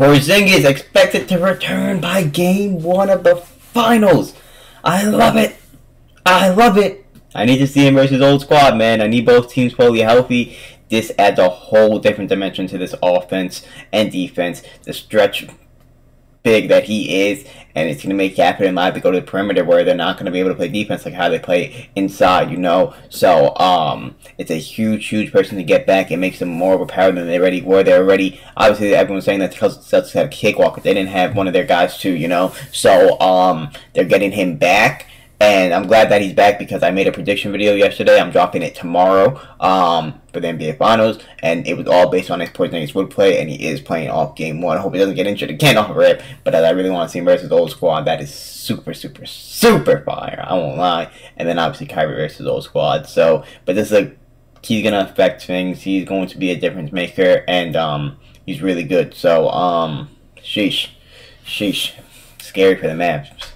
Porzingis expected to return by game one of the finals. I love it. I love it. I need to see him versus old squad, man. I need both teams fully healthy. This adds a whole different dimension to this offense and defense. The stretch big that he is, and it's going to make Kapanen Live to go to the perimeter where they're not going to be able to play defense like how they play inside, you know. So um, it's a huge, huge person to get back. It makes them more of a power than they already were. They're already obviously everyone's saying that the Celtics have a cakewalk, they didn't have one of their guys too, you know. So um, they're getting him back and I'm glad that he's back because I made a prediction video yesterday. I'm dropping it tomorrow um, for the NBA Finals, and it was all based on his Porzingis would play, and he is playing off game one. I hope he doesn't get injured again off rip, but I really want to see him versus old squad. That is super, super, super fire. I won't lie. And then obviously Kyrie versus old squad. So, but this is a he's gonna affect things. He's going to be a difference maker, and um, he's really good. So, um, sheesh, sheesh, scary for the Mavs.